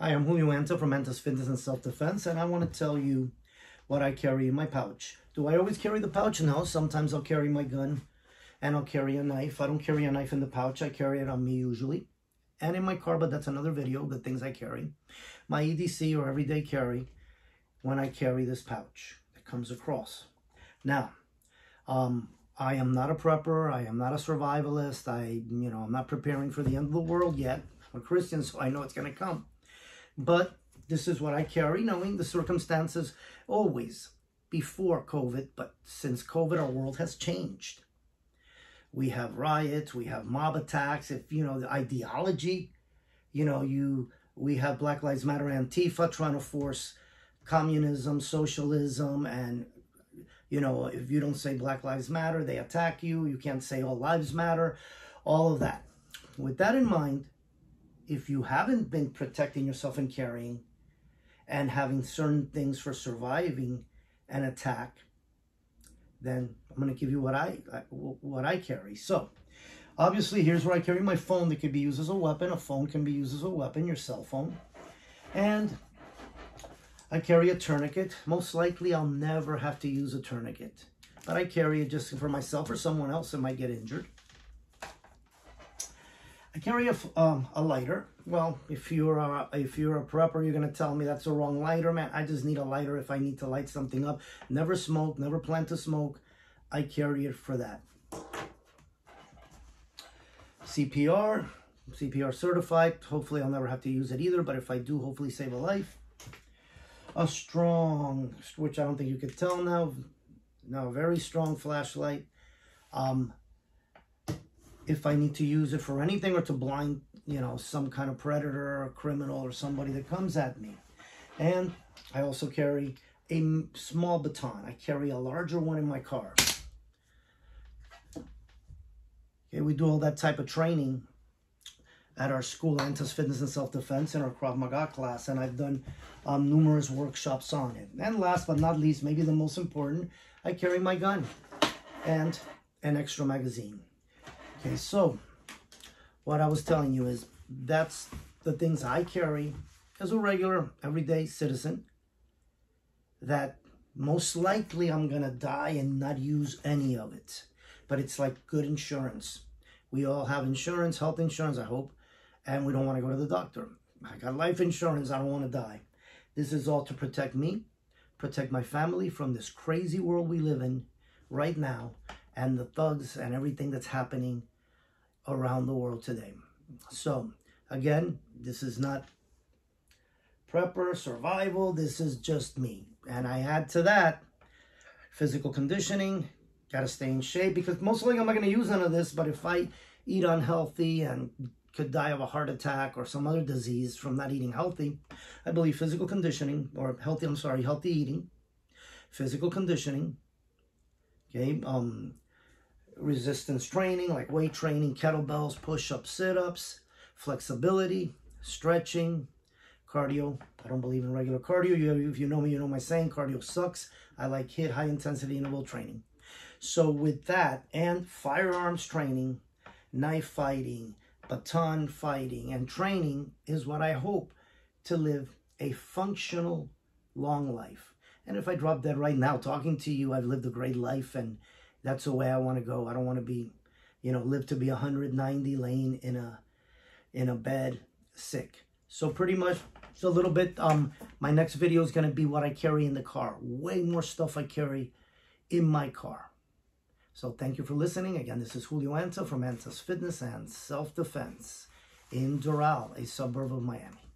Hi, I'm Julio Anta from Anta's Fitness and Self-Defense, and I want to tell you what I carry in my pouch. Do I always carry the pouch? No, sometimes I'll carry my gun and I'll carry a knife. I don't carry a knife in the pouch. I carry it on me usually. And in my car, but that's another video, the things I carry. My EDC or everyday carry when I carry this pouch that comes across. Now, um, I am not a prepper. I am not a survivalist. I, you know, I'm not preparing for the end of the world yet. I'm a Christian, so I know it's going to come. But this is what I carry, knowing the circumstances always before COVID, but since COVID, our world has changed. We have riots, we have mob attacks. If you know the ideology, you know, you we have Black Lives Matter Antifa trying to force communism, socialism, and you know, if you don't say Black Lives Matter, they attack you. You can't say all lives matter, all of that. With that in mind, if you haven't been protecting yourself and carrying and having certain things for surviving an attack, then I'm going to give you what I what I carry. So, obviously, here's where I carry my phone that could be used as a weapon. A phone can be used as a weapon, your cell phone. And I carry a tourniquet. Most likely, I'll never have to use a tourniquet. But I carry it just for myself or someone else that might get injured. Carry a, um, a lighter. Well, if you're a, if you're a prepper, you're gonna tell me that's the wrong lighter, man. I just need a lighter if I need to light something up. Never smoke, never plan to smoke. I carry it for that. CPR, CPR certified. Hopefully I'll never have to use it either, but if I do, hopefully save a life. A strong, which I don't think you could tell now, no, very strong flashlight. Um, if I need to use it for anything or to blind, you know, some kind of predator or criminal or somebody that comes at me. And I also carry a small baton. I carry a larger one in my car. Okay, we do all that type of training at our school, Anta's Fitness and Self-Defense, in our Krav Maga class, and I've done um, numerous workshops on it. And last but not least, maybe the most important, I carry my gun and an extra magazine. Okay, so what I was telling you is that's the things I carry as a regular, everyday citizen that most likely I'm going to die and not use any of it. But it's like good insurance. We all have insurance, health insurance, I hope, and we don't want to go to the doctor. I got life insurance, I don't want to die. This is all to protect me, protect my family from this crazy world we live in right now, and the thugs and everything that's happening around the world today. So, again, this is not prepper, survival. This is just me. And I add to that physical conditioning. Got to stay in shape because most likely I'm not going to use none of this. But if I eat unhealthy and could die of a heart attack or some other disease from not eating healthy, I believe physical conditioning or healthy, I'm sorry, healthy eating, physical conditioning, okay, um, resistance training like weight training, kettlebells, push-ups, sit-ups, flexibility, stretching, cardio. I don't believe in regular cardio. You, if you know me, you know my saying, cardio sucks. I like HIIT, high intensity interval training. So with that and firearms training, knife fighting, baton fighting, and training is what I hope to live a functional long life. And if I drop dead right now talking to you, I've lived a great life and that's the way I want to go. I don't want to be, you know, live to be 190 laying in a in a bed sick. So pretty much it's a little bit um my next video is going to be what I carry in the car. Way more stuff I carry in my car. So thank you for listening. Again, this is Julio Anta from Anta's Fitness and Self-Defense in Doral, a suburb of Miami.